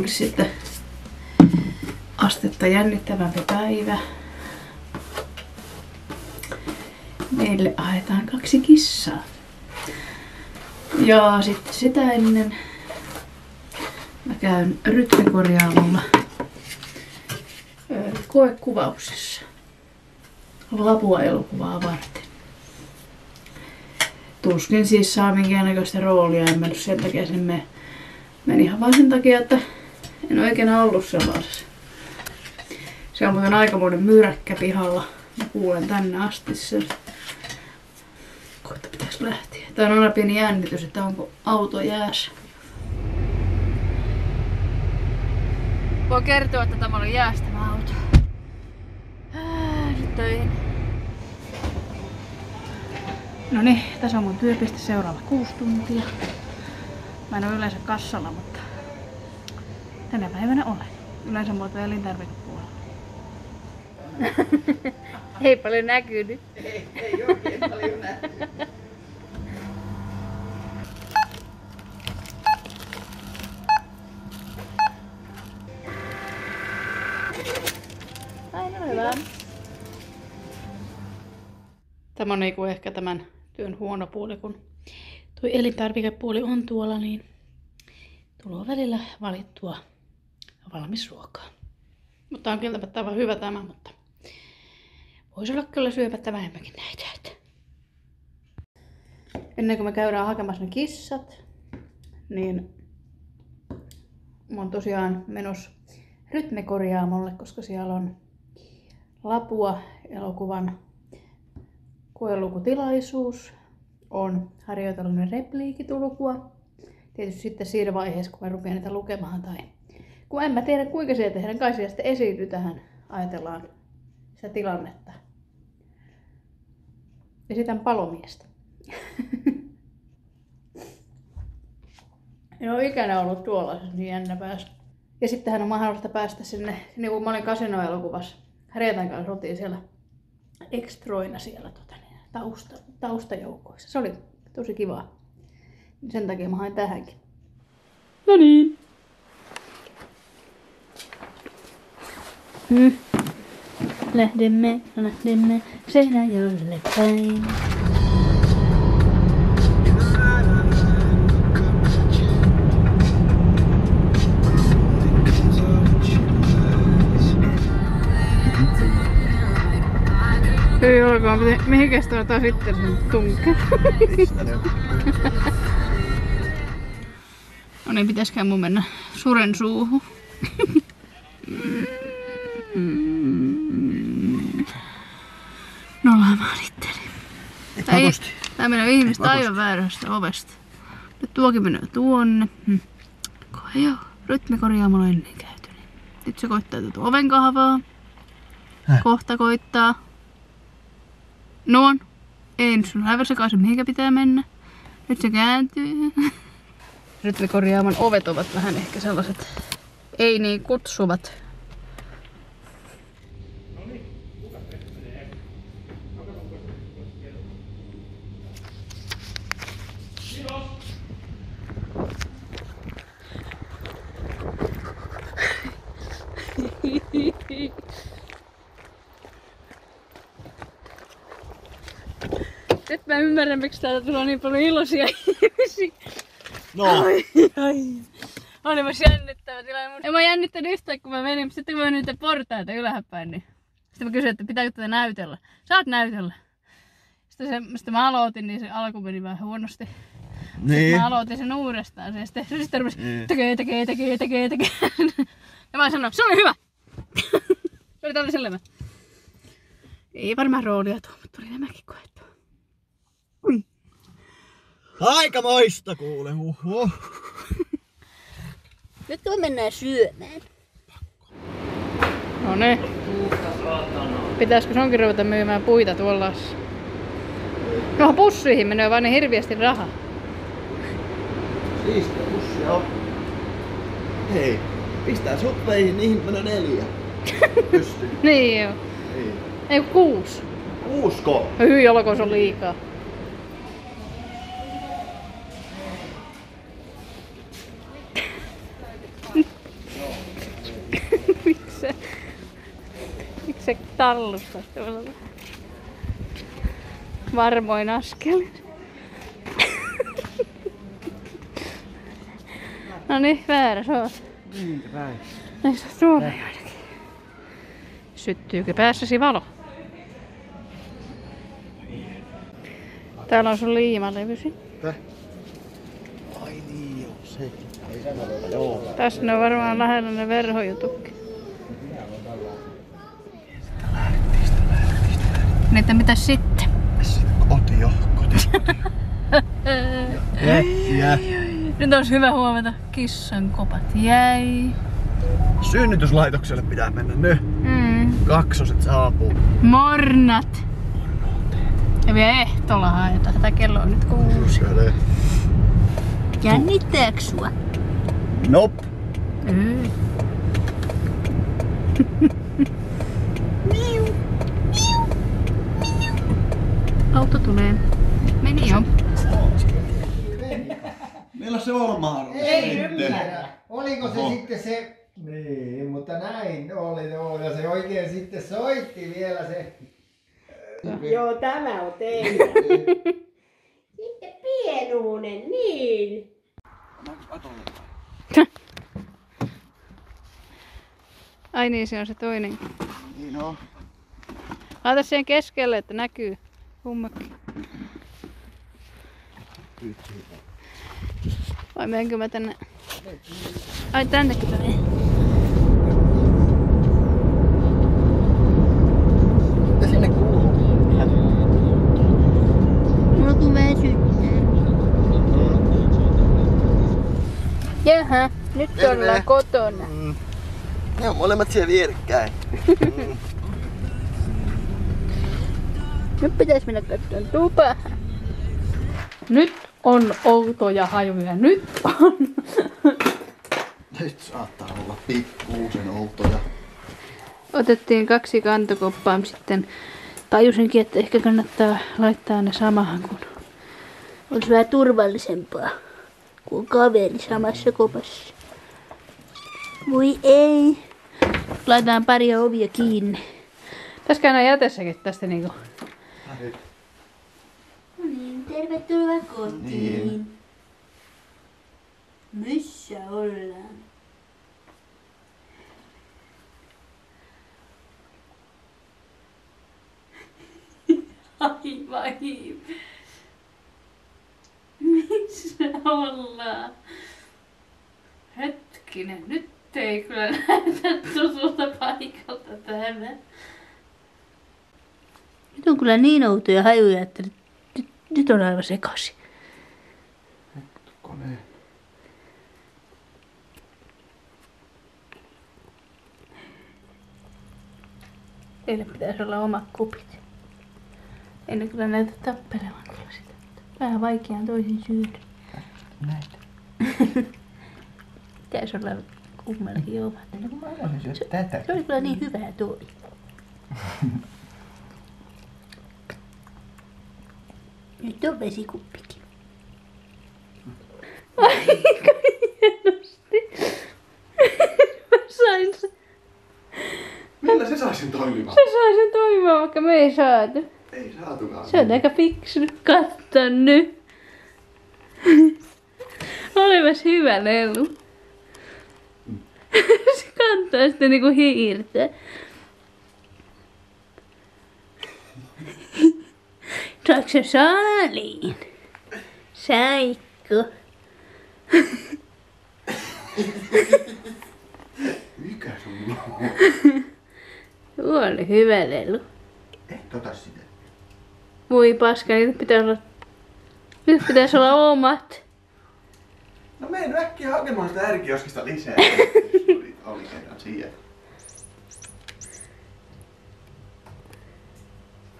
onkin sitten astetta jännittävämpi päivä. Meille ajetaan kaksi kissaa. Ja sitten sitä ennen mä käyn rytmikorjaamolla ö, koekuvauksessa. Lapua elokuvaa varten. Tuskin siis saa minkäännäköistä roolia, en mennyt sen takia sinne. Meni ihan vaan sen takia, että en ole ikinä ollut sellaisessa. Se on muuten aikamoinen myräkkä pihalla. Mä kuulen tänne asti sen. Kohta pitäisi lähteä. Tää on aina pieni jännitys, että onko auto jäässä. Voin kertoa, että tämä oli jäästävä auto. Nyt töihin. No niin, tässä on mun työpiste seuraava kuusi tuntia. Mä en ole yleensä kassalla, mutta tänä päivänä olen. Yleensä muoto elintarvikepuolella. Ei paljon näkynyt. Ei, ei oikein paljon. Aina hyvä. Tämä on niinku ehkä tämän työn huono puoli, kun tuo elintarvikepuoli on tuolla, niin tulee välillä valittua valmis ruokaa. Mutta on kieltämättä aivan hyvä tämä, mutta voisi olla kyllä syömättä vähemmänkin näitä. Että. Ennen kuin me käydään hakemassa ne kissat, niin mä oon tosiaan menossa rytmikorjaamolle, koska siellä on Lapua elokuvan koelukutilaisuus. On harjoitellinen repliikitulkua. Tietysti sitten siinä vaiheessa, kun mä rupean niitä lukemaan tai kun en mä tiedä kuinka se tehdään, kai siellä sitten esiintyy tähän, ajatellaan sitä tilannetta. Esitän palomiestä. en ole ikänä ollut tuolla, niin jännä päästä. Ja sittenhän on mahdollista päästä sinne, niin kuin mä olin kasinoelokuvassa. Härjätän kanssa oltiin siellä ekstroina siellä tota, niin, tausta, taustajoukoissa. Se oli tosi kiva. Sen takia mä hain tähänkin. No niin. Mm. Lähdemme, lähdemme Seinäjoelle päin. Ei olkoon, mihin kestää taas sitten sen tunke? no niin, pitäisikään mun mennä suren suuhun. Ei, tää menee ihmistä aivan väärästä ovesta. Nyt tuokin menee tuonne. Hm. Koe joo, rytmikorjaamalla ennen käyty. Niin. Nyt se koittaa tätä oven kahvaa. Kohta koittaa. Nuon. Ei nyt sun aivan sekaisin, mihinkä pitää mennä. Nyt se kääntyy. Rytmikorjaaman ovet ovat vähän ehkä sellaiset ei niin kutsuvat. Nyt mä ymmärrän, miksi täältä tulee niin paljon iloisia ihmisiä. No, Ai, ai. Olipas jännittävä tilanne. En mä jännittänyt yhtään, kun mä menin, mutta sitten kun mä menin niitä portaita ylhääpäin, niin sitten mä kysyin, että pitääkö tätä näytellä. Saat näytellä. Sitten, se, sitten mä aloitin, niin se alku meni vähän huonosti. niin. Mä aloitin sen uudestaan. Se sitten, se sitten rupesi Niin. tekee, tekee, tekee, tekee, tekee. Ja mä sanoin, se oli hyvä. se oli tällä selvä. Ei varmaan roolia tuo, mutta tuli nämäkin koettua. Aika moista kuule, huhu. Nyt kun mennään syömään. No ne. Pitäisikö sonkin ruveta myymään puita tuolla? No pussiin menee vaan niin hirviästi rahaa. Siistiä pussia on. Hei, pistää sut veihin, niihin menee neljä. Pystyy. Niin joo. Ei. Ei kun kuusi. Kuusko? No hyi olkoon se on liikaa. Se tuolla? Varmoin askelin. no niin, väärä sä oot. Niinkä päin. Ei saa tuolla. Syttyykö päässäsi valo? Täällä on sun liimalevysi. Täh? Ai niin joo, se. Tässä ne on varmaan lähellä ne verhojututkin. Niin, että mitä sitten? Koti jo, koti. Jättiä. Nyt olisi hyvä huomata kissan kopat jäi. Synnytyslaitokselle pitää mennä nyt. Mm. Kaksoset saapuu. Mornat. Ja vielä ehtoolla haetaan. Tätä kello on nyt kuusi. Käde. Jännittääkö sua? Nop. Ei. Auto tulee. Meni jo. Meillä se on mahdollista. Ei sitten. ymmärrä. Oliko se Oho. sitten se... Niin, mutta näin oli joo, ja se oikein sitten soitti vielä se... Joo, tämä on teillä. Sitten pienuinen, niin. Ai niin, se on se toinen. Niin on. Laita siihen keskelle, että näkyy kummakin. Vai menenkö mä tänne? Ai tännekin päin. Ja sinne kuuluu. Mulla kun väsyttää. Jaha, nyt Terve. ollaan kotona. Mm. Ne on molemmat siellä vierekkäin. Mm. Nyt pitäisi mennä katsomaan tupaan. Nyt on outoja hajuja. Nyt on. Nyt saattaa olla pikkuusen outoja. Otettiin kaksi kantokoppaa sitten. Tajusinkin, että ehkä kannattaa laittaa ne samahan, kun olisi vähän turvallisempaa, kun on kaveri samassa kopassa. Voi ei. Laitetaan pari ovia kiinni. Tässä käydään jätessäkin tästä niinku. No niin, tervetuloa kotiin. Niin. Missä ollaan? Ai vai. Missä ollaan? Hetkinen, nyt ei kyllä näytä tutulta paikalta tämä. Nyt on kyllä niin outoja hajuja, että nyt, nyt, nyt on aivan sekaisin. Kone. Teille pitäisi olla omat kupit. Ei ne kyllä näytä tappelevan kyllä sitä. Vähän vaikeaa toisin syödä. Näitä. Pitäisi olla kummallakin omat. Se tätä. Se oli kyllä niin hyvää toi. Nyt on vesikuppikin. Aika hienosti. Mä sain sen. Millä se sai sen toimimaan? Mä sain sen toimimaan, vaikka me ei saatu. Ei saatukaan. Se on aika fiksu. Katso nyt. Olemas hyvä lelu. Se kantaa sitten niinku hiirtä. Saatko se saaliin? Saikko? Mikä sun Tuo oli hyvä lelu. Et ota sitä. Voi paska, nyt pitäisi olla... Nyt pitäisi olla omat. No mene äkkiä hakemaan sitä ärkioskista lisää. oli, oli kerran siihen.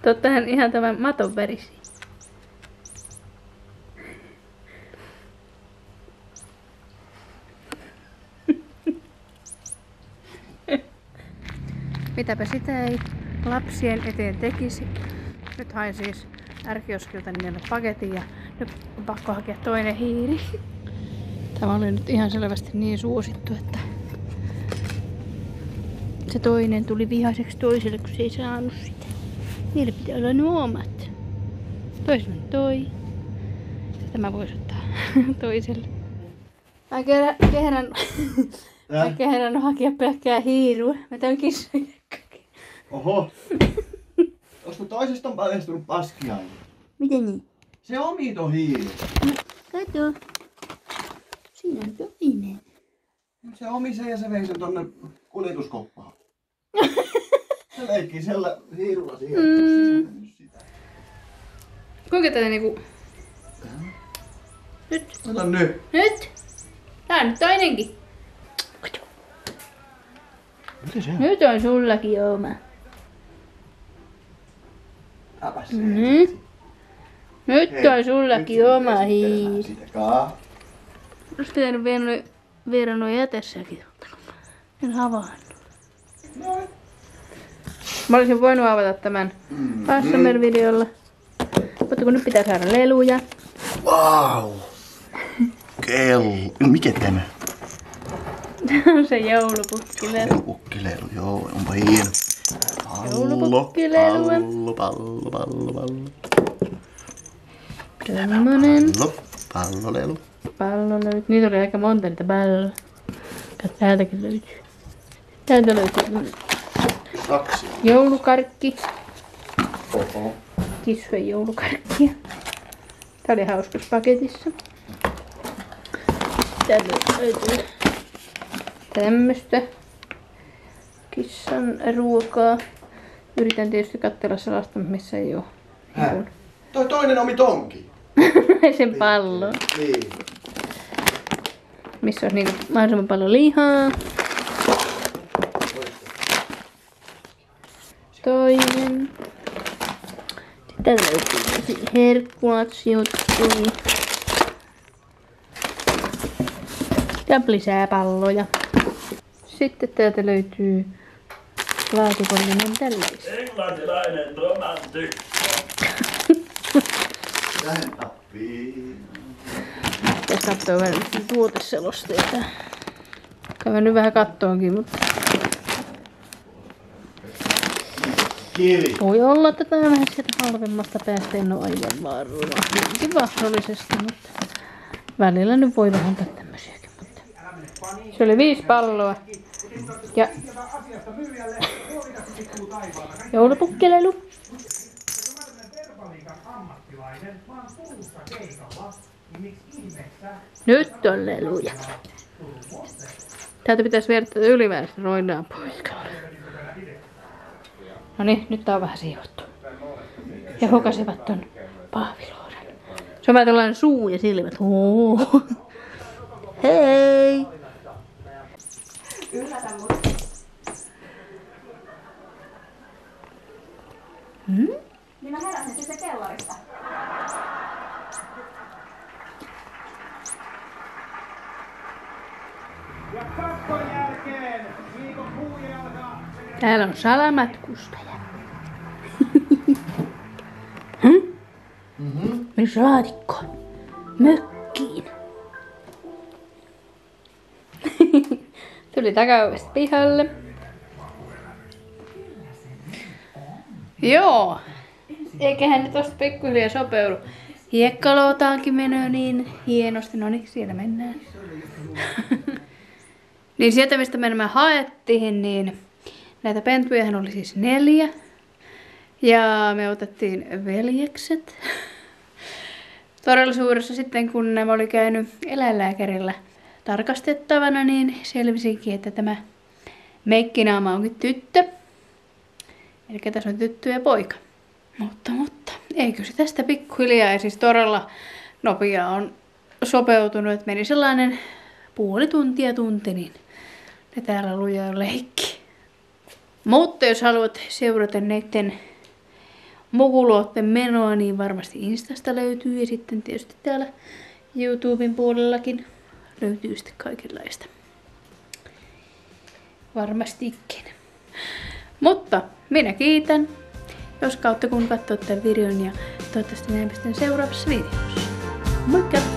Tottahan ihan tämän maton värisi. Mitäpä sitä ei lapsien eteen tekisi. Nyt hain siis ärkioskilta niille paketin ja nyt on pakko hakea toinen hiiri. Tämä oli nyt ihan selvästi niin suosittu, että se toinen tuli vihaiseksi toiselle, kun se ei saanut sitä. Niillä pitää olla nuo omat. Toiselle toi. Tämä voisi ottaa toiselle. Mä kerran, mä kehdän hakea pelkkää hiirua. Mä tämän kissan Oho. Tuosta toisesta on paljastunut paskiainen. Miten niin? Se omito hiiri. Kato. Siinä on toinen. Se omi sen ja se vei sen tonne kuljetuskoppaan. Se leikkii sillä hiirulla siihen. Mm. Sitä. Kuinka tätä niinku... Nyt. Ota nyt. Nyt. Tää on nyt toinenkin. Mitä se on? Nyt on sullakin oma. Äpä se. Mm. Nyt on sullakin oma hiiri. Olisi pitänyt viedä noi, viedä noi jätessäkin. En havainnut. Mä olisin voinut avata tämän ASMR-videolla. Mutta kun nyt pitää saada leluja. Wow. Kello. Mikä tämä? se joulupukkilelu. Ukkilelu, joo, onpa hieno. Joulupukkilelua. Pallo, pallo, pallo, pallo. Tämmönen Pallo, pallolelu. pallolöyt. Niitä oli aika monta niitä. Kato, täältäkin löytyy. Täältä löytyy Kaksi. joulukarkki. Oho. Kissojen joulukarkkia. Tää oli hauskassa paketissa. Täältä löytyy tämmöstä kissan ruokaa. Yritän tietysti katsella sellaista, missä ei oo Hä? Toi toinen omi tonki. sen pallo. Niin. Missä olisi niinku mahdollisimman paljon lihaa. Toinen. Sitten löytyy herkkuatsijuttuja. Ja lisää palloja. Sitten täältä löytyy laatikollinen tällaista. Englantilainen romantikko. Lähden tappiin. Tässä katsoo vähän tuoteselosteita. Käyn nyt vähän kattoonkin, mutta Kiri. voi olla, että tämä vähän sieltä halvemmasta päästä en ole aivan varma. Hyvinkin mahdollisesti, mutta välillä nyt voi vähän ottaa tämmöisiäkin. Mutta... Se oli viisi palloa. Ja joulupukkilelu. Nyt on leluja. Täältä pitäisi viedä tätä ylimääräistä roinaa poikalle. No niin, nyt tää on vähän siivottu. Ja hokasivat ton pahviluodan. Se on vähän tällainen suu ja silmät. Oo. Hei! Niin mä heräsin sitten kellarista. Ja kakkon jälkeen viikon puujalka Täällä on salamatkustaja. hm? Mhm. Missä laatikko? Mökkiin. Tuli takaovesta pihalle. Joo. Eiköhän ne tosta pikkuhiljaa sopeudu. Hiekkalootaankin menee niin hienosti. No niin, siellä mennään. niin sieltä, mistä me nämä haettiin, niin näitä pentujahan oli siis neljä. Ja me otettiin veljekset. Todellisuudessa sitten, kun nämä oli käynyt eläinlääkärillä tarkastettavana, niin selvisikin, että tämä meikkinaama onkin tyttö. Eli tässä on tyttö ja poika. Mutta, mutta, eikö se tästä pikkuhiljaa ja siis todella nopea on sopeutunut, että meni sellainen puoli tuntia tunti, niin ne täällä lujaa leikki. Mutta jos haluat seurata näiden mokuloiden menoa, niin varmasti Instasta löytyy ja sitten tietysti täällä YouTuben puolellakin löytyy sitten kaikenlaista. Varmastikin. Mutta minä kiitän, jos kautta kun katsot tämän videon ja toivottavasti näemme sitten seuraavassa videossa.